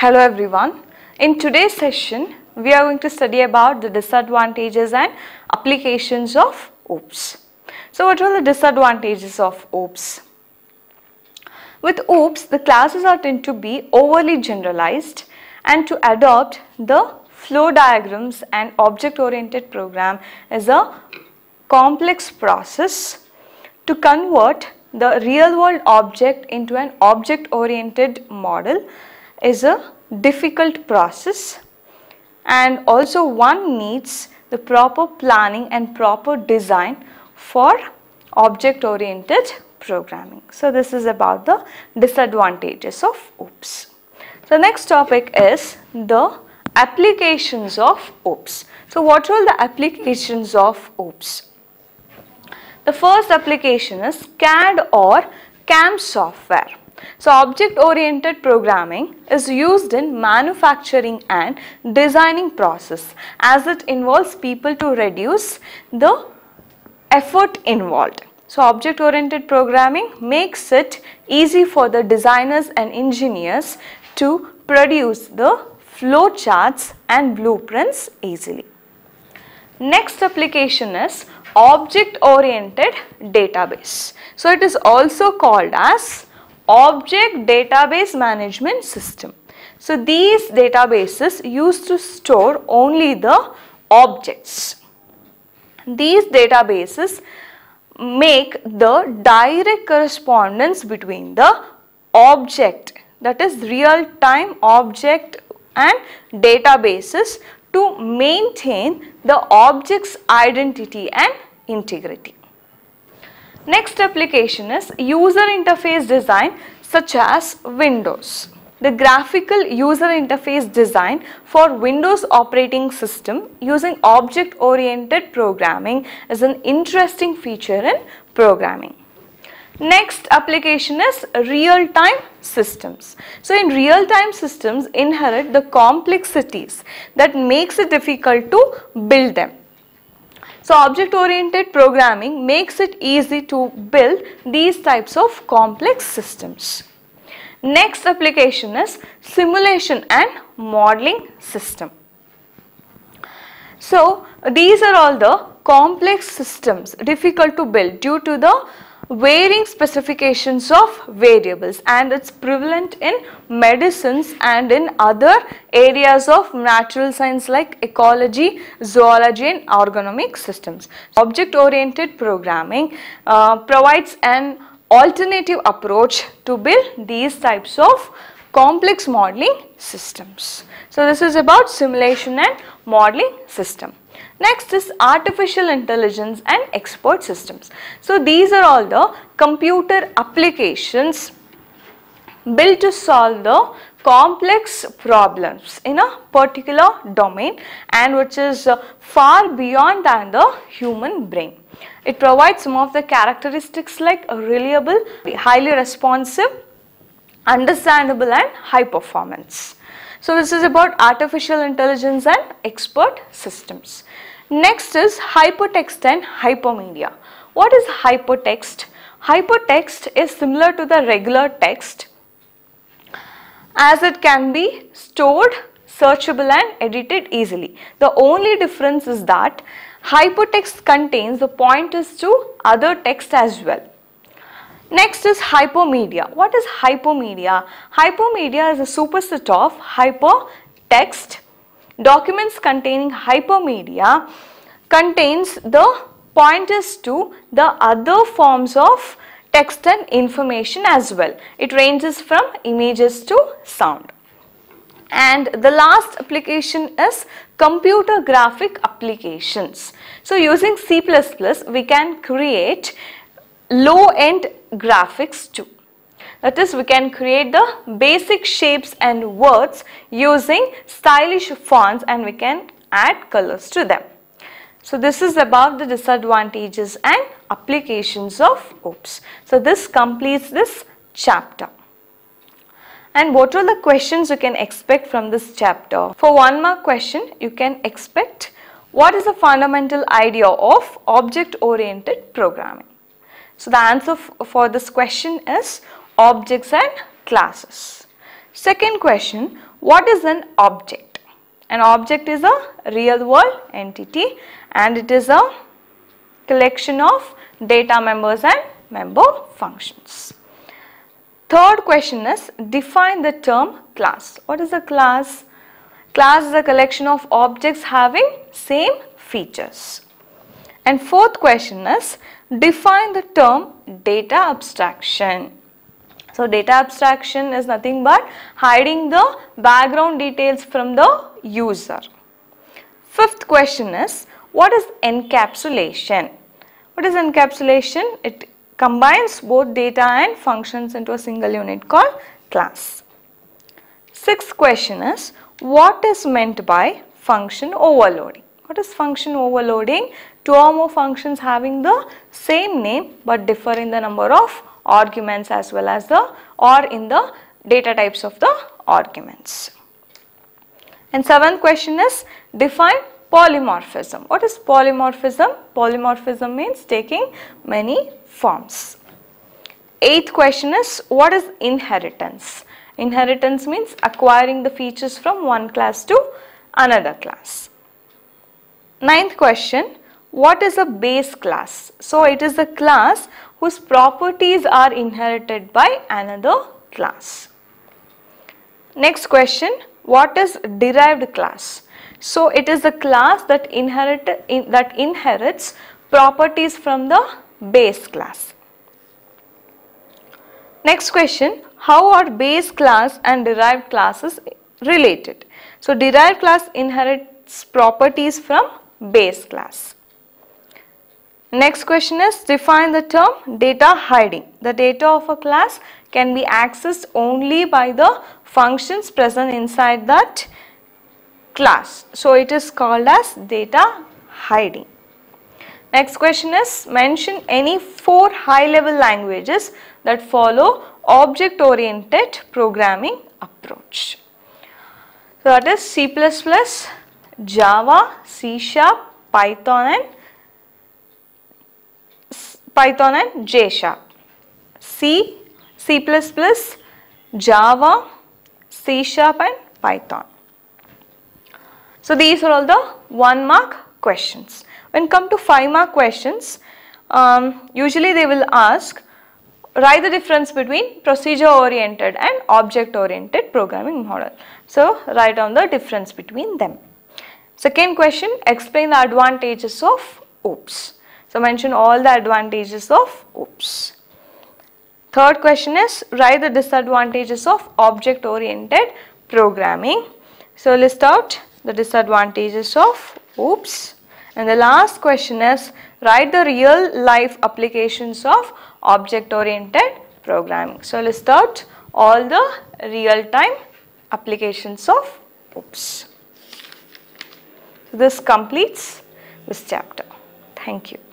Hello everyone. In today's session, we are going to study about the disadvantages and applications of OOPS. So what are the disadvantages of OOPS? With OOPS, the classes are tend to be overly generalized and to adopt the flow diagrams and object-oriented program is a complex process to convert the real world object into an object oriented model is a difficult process and also one needs the proper planning and proper design for object oriented programming. So this is about the disadvantages of OOPS. The next topic is the applications of OOPS. So what are the applications of OOPS? The first application is CAD or CAM software. So object oriented programming is used in manufacturing and designing process as it involves people to reduce the effort involved. So object oriented programming makes it easy for the designers and engineers to produce the flow charts and blueprints easily. Next application is object oriented database. So it is also called as object database management system. So these databases used to store only the objects. These databases make the direct correspondence between the object that is real time object and databases to maintain the object's identity and integrity. Next application is user interface design such as Windows. The graphical user interface design for Windows operating system using object oriented programming is an interesting feature in programming. Next application is real-time systems. So in real-time systems inherit the complexities that makes it difficult to build them. So object-oriented programming makes it easy to build these types of complex systems. Next application is simulation and modeling system. So these are all the complex systems difficult to build due to the varying specifications of variables and it's prevalent in medicines and in other areas of natural science like ecology, zoology and ergonomic systems. Object oriented programming uh, provides an alternative approach to build these types of complex modeling systems. So this is about simulation and modeling system. Next is artificial intelligence and expert systems. So these are all the computer applications built to solve the complex problems in a particular domain and which is uh, far beyond than the human brain. It provides some of the characteristics like reliable, highly responsive, understandable and high performance. So this is about artificial intelligence and expert systems. Next is hypertext and hypermedia. What is hypertext? Hypertext is similar to the regular text as it can be stored, searchable and edited easily. The only difference is that hypertext contains the pointers to other text as well. Next is hypermedia. What is hypermedia? Hypermedia is a superset of hypertext documents containing hypermedia contains the pointers to the other forms of text and information as well. It ranges from images to sound. And the last application is computer graphic applications. So using C++ we can create low end graphics too. That is we can create the basic shapes and words using stylish fonts and we can add colors to them. So this is about the disadvantages and applications of OOPS. So this completes this chapter. And what are the questions you can expect from this chapter? For one mark question, you can expect what is the fundamental idea of object oriented programming? So the answer for this question is objects and classes. Second question, what is an object? An object is a real world entity and it is a collection of data members and member functions. Third question is define the term class. What is a class? Class is a collection of objects having same features. And fourth question is define the term data abstraction. So data abstraction is nothing but hiding the background details from the user. Fifth question is what is encapsulation? What is encapsulation? It combines both data and functions into a single unit called class. Sixth question is what is meant by function overloading? What is function overloading? Two or more functions having the same name but differ in the number of arguments as well as the or in the data types of the arguments. And seventh question is define polymorphism. What is polymorphism? Polymorphism means taking many forms. Eighth question is what is inheritance? Inheritance means acquiring the features from one class to another class. Ninth question what is a base class? So it is a class whose properties are inherited by another class. Next question what is derived class? So it is a class that inherit in, that inherits properties from the base class. Next question, how are base class and derived classes related? So derived class inherits properties from base class. Next question is define the term data hiding. The data of a class can be accessed only by the functions present inside that class. So it is called as data hiding. Next question is mention any four high level languages that follow object oriented programming approach. So that is C++, Java, C Sharp, Python and Python and J Sharp. C, C++, Java, C Sharp and Python. So these are all the one mark questions. When come to five mark questions, um, usually they will ask write the difference between procedure oriented and object oriented programming model. So write down the difference between them. Second question, explain the advantages of OOPS. So mention all the advantages of OOPS. Third question is write the disadvantages of object oriented programming. So list out the disadvantages of OOPS. And the last question is write the real life applications of object oriented programming. So list out all the real time applications of OOPS. So this completes this chapter. Thank you.